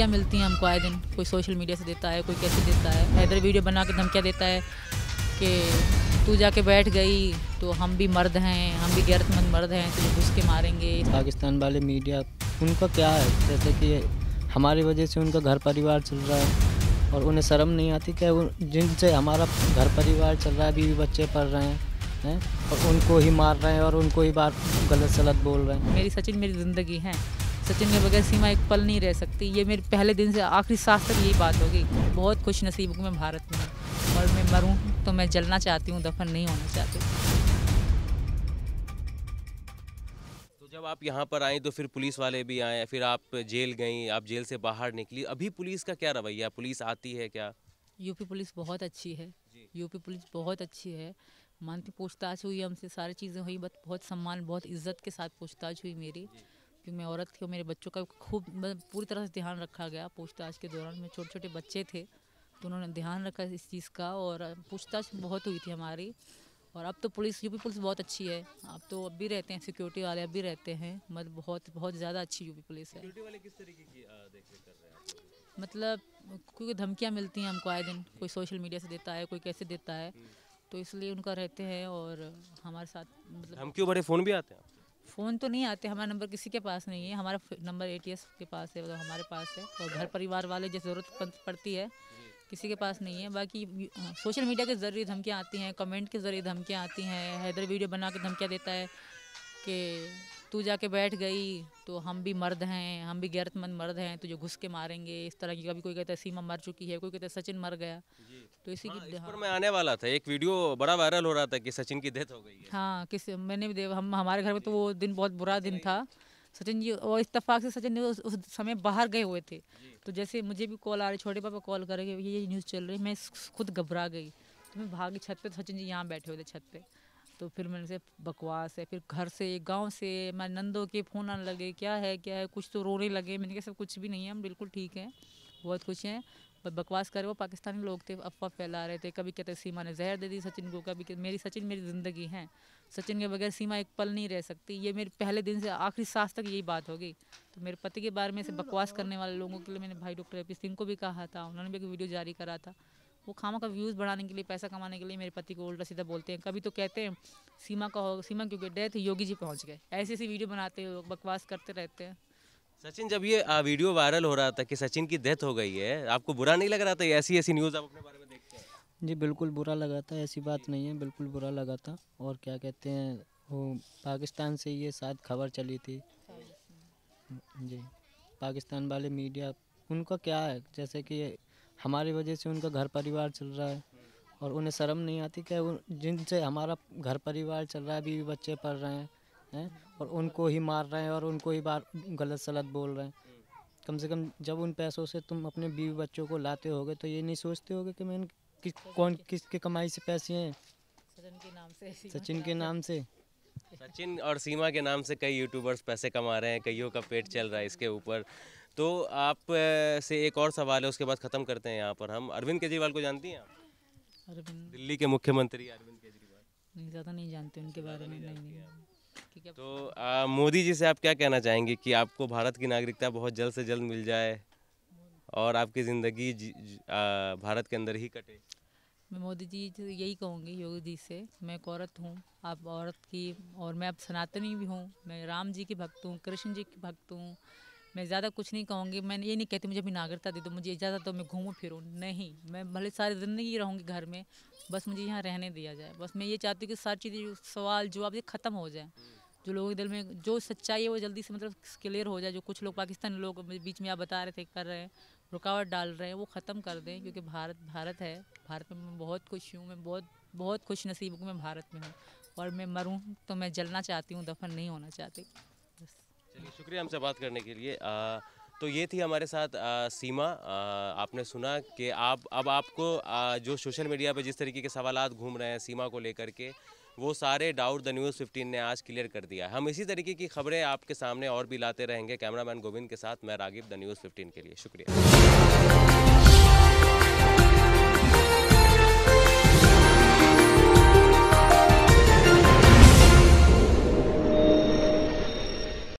धमकियाँ मिलती हैं हमको आए दिन? कोई सोशल मीडिया से देता है कोई कैसे देता है? हैदर वीडियो बना के धमकियाँ देता है? कि तू जाके बैठ गई तो हम भी मर्द हैं हम भी गैरतमंद मर्द हैं तुझे घुस के मारेंगे। पाकिस्तान वाले मीडिया उनका क्या है? जैसे कि हमारी वजह से उनका घर परिवार चल रहा है और उन्हें शर्म नहीं आती क्या जिनसे हमारा घर परिवार चल रहा है बीवी बच्चे पढ़ रहे हैं हैं और उनको ही मार रहे हैं और उनको ही बात गलत सलत बोल रहे हैं। मेरी सचिन मेरी ज़िंदगी है। सचिन के बगैर सीमा एक पल नहीं रह सकती। ये मेरे पहले दिन से आखिरी सांस तक यही बात होगी। बहुत खुश नसीब हूँ मैं भारत में। और मैं मरूँ तो मैं जलना चाहती हूँ दफन नहीं होना चाहती। तो जब आप यहाँ पर आई तो फिर पुलिस वाले भी आए फिर आप जेल गई आप जेल से बाहर निकली। अभी पुलिस का क्या रवैया? पुलिस आती है क्या? यूपी पुलिस बहुत अच्छी है। यूपी पुलिस बहुत अच्छी है। मानती पूछताछ हुई हमसे सारी चीज़ें हुई बट बहुत सम्मान बहुत इज़्ज़त के साथ पूछताछ हुई मेरी। क्योंकि मैं औरत थी और मेरे बच्चों का खूब मतलब पूरी तरह से ध्यान रखा गया पूछताछ के दौरान। में छोटे छोटे बच्चे थे तो उन्होंने ध्यान रखा इस चीज़ का और पूछताछ बहुत हुई थी हमारी। और अब तो पुलिस यूपी पुलिस बहुत अच्छी है। अब तो अब भी रहते हैं सिक्योरिटी वाले अब भी रहते हैं मतलब बहुत बहुत ज़्यादा अच्छी यूपी पुलिस है। वाले किस तरीके की कर रहे हैं मतलब क्योंकि धमकियाँ मिलती हैं हमको आए दिन कोई सोशल मीडिया से देता है कोई कैसे देता है तो इसलिए उनका रहते हैं और हमारे साथ मतलब हम क्यों बड़े फ़ोन भी आते हैं फ़ोन तो नहीं आते, हमारा नंबर किसी के पास नहीं है, हमारा नंबर एटीएस के पास है मतलब हमारे पास है, और घर परिवार वाले जैसे ज़रूरत पड़ती है, किसी के पास नहीं है, बाकी सोशल मीडिया के ज़रिए धमकियाँ आती हैं, कमेंट के ज़रिए धमकियाँ आती हैं, हैदर वीडियो बना के धमकियाँ देता है कि तू जाके बैठ गई तो हम भी मर्द हैं हम भी गैरतमंद मर्द हैं तुझे घुस के मारेंगे। इस तरह की कभी कोई कहता है सीमा मर चुकी है कोई कहता है सचिन मर गया। तो इसी हाँ, की इस पर मैं आने वाला था। एक वीडियो बड़ा वायरल हो रहा था कि सचिन की डेथ हो गई है। हाँ किस मैंने भी हम हमारे घर में तो वो दिन बहुत बुरा दिन था। सचिन जी और इत्तेफाक से सचिन उस, उस समय बाहर गए हुए थे। तो जैसे मुझे भी कॉल आ रही छोटे पापा कॉल करेंगे ये न्यूज़ चल रही मैं खुद घबरा गई। तो मैं भागी छत पे सचिन जी यहाँ बैठे हुए थे छत पे। तो फिर मैंने से बकवास है, फिर घर से, गाँव से, मैं नंदों के फ़ोन आने लगे, क्या है क्या है, कुछ तो रोने लगे, मैंने कहा सब कुछ भी नहीं है, हम बिल्कुल ठीक हैं, बहुत खुश हैं, बस बकवास करे वो पाकिस्तानी लोग थे, अफवाह फैला रहे थे, कभी कहते सीमा ने जहर दे दी सचिन को, कभी मेरी सचिन मेरी ज़िंदगी है, सचिन के बगैर सीमा एक पल नहीं रह सकती, ये मेरे पहले दिन से आखिरी सांस तक यही बात होगी तो मेरे पति के बारे में से बकवास करने वाले लोगों के लिए मैंने भाई डॉक्टर ए सिंह को भी कहा था, उन्होंने भी एक वीडियो जारी करा था वो खामा का व्यूज़ बढ़ाने के लिए पैसा कमाने के लिए मेरे पति को उल्टा सीधा बोलते हैं। कभी तो कहते हैं सीमा का हो सीमा क्योंकि डेथ योगी जी पहुँच गए। ऐसी ऐसी वीडियो बनाते हैं बकवास करते रहते हैं। सचिन जब ये वीडियो वायरल हो रहा था कि सचिन की डेथ हो गई है आपको बुरा नहीं लग रहा था? ऐसी ऐसी न्यूज़ आप अपने बारे में देखते हैं? जी बिल्कुल बुरा लगा था ऐसी बात नहीं है बिल्कुल बुरा लगा था। और क्या कहते हैं वो पाकिस्तान से ये शायद खबर चली थी। जी पाकिस्तान वाले मीडिया उनका क्या है? जैसे कि हमारी वजह से उनका घर परिवार चल रहा है और उन्हें शर्म नहीं आती क्या जिनसे हमारा घर परिवार चल रहा है बीवी बच्चे पढ़ रहे हैं हैं और उनको ही मार रहे हैं और उनको ही बार गलत सलत बोल रहे हैं। कम से कम जब उन पैसों से तुम अपने बीवी बच्चों को लाते होगे तो ये नहीं सोचते होगे कि मैं कि, कौन किसके कमाई से पैसे हैं? सचिन के नाम से। सचिन के नाम से। सचिन और सीमा के नाम से कई यूट्यूबर्स पैसे कमा रहे हैं कईयों का पेट चल रहा है इसके ऊपर। तो आप से एक और सवाल है उसके बाद ख़त्म करते हैं यहाँ पर हम। अरविंद केजरीवाल को जानती हैं आप? अरविंद। दिल्ली के मुख्यमंत्री अरविंद केजरीवाल। नहीं ज़्यादा नहीं जानते उनके बारे में नहीं नहीं। तो मोदी जी से आप क्या कहना चाहेंगे कि आपको भारत की नागरिकता बहुत जल्द से जल्द मिल जाए और आपकी ज़िंदगी भारत के अंदर ही कटे? मैं मोदी जी यही कहूँगी योगी जी से मैं एक औरत हूँ आप औरत की और मैं अब सनातनी भी हूँ मैं राम जी की भक्त हूँ कृष्ण जी की भक्त हूँ मैं ज़्यादा कुछ नहीं कहूँगी। मैं ये नहीं कहती मुझे अभी नागरिकता दे दो, मुझे इजाज़त दो मैं घूमूँ फिरूँ। नहीं, मैं भले सारी ज़िंदगी रहूँगी घर में, बस मुझे यहाँ रहने दिया जाए। बस मैं ये चाहती हूँ कि सारी चीज़ें सवाल, जवाब, ये ख़त्म हो जाए। जो लोगों के दिल में, जो सच्चाई है, वो जल्दी से मतलब क्लियर हो जाए। जो कुछ लोग पाकिस्तानी लोग बीच में आप बता रहे थे, कर रहे हैं, रुकावट डाल रहे हैं, वो ख़त्म कर दें। क्योंकि भारत भारत है, भारत में मैं बहुत खुश हूँ, मैं बहुत बहुत खुश नसीब हूँ मैं भारत में हूँ। और मैं मरूँ तो मैं जलना चाहती हूँ, दफन नहीं होना चाहती। चलिए शुक्रिया हमसे बात करने के लिए। आ, तो ये थी हमारे साथ आ, सीमा। आ, आपने सुना कि आप अब आपको आ, जो सोशल मीडिया पे जिस तरीके के सवाल घूम रहे हैं सीमा को लेकर के वो सारे डाउट द न्यूज़ 15 ने आज क्लियर कर दिया हम इसी तरीके की खबरें आपके सामने और भी लाते रहेंगे। कैमरामैन गोविंद के साथ मैं रागिब द न्यूज़ 15 के लिए। शुक्रिया।